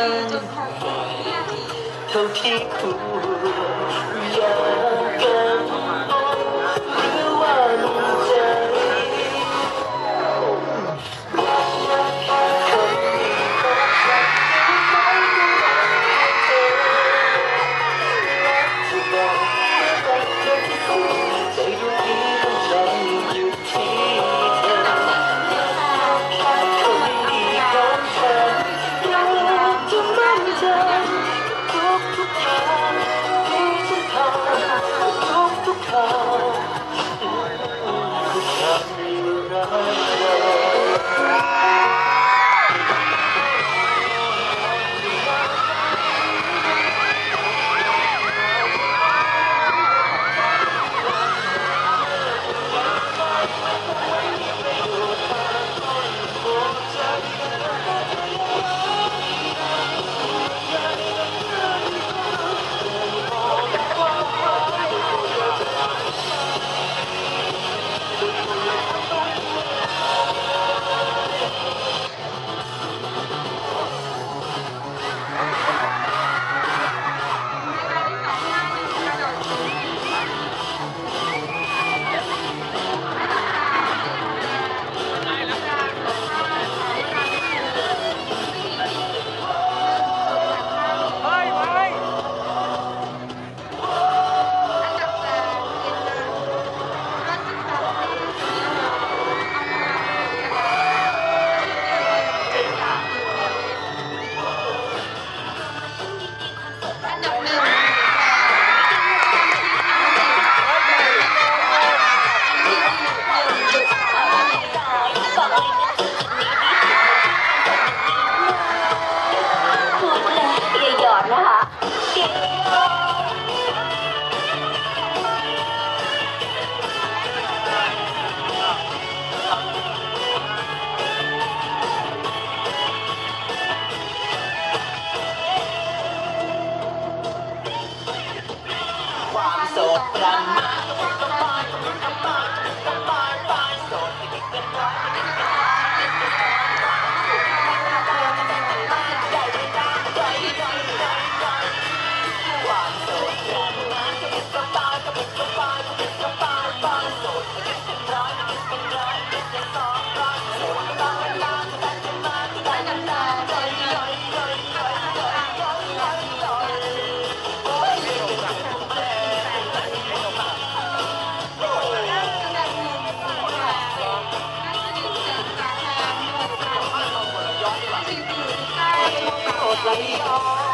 都好累都几苦 pra mim. 来呀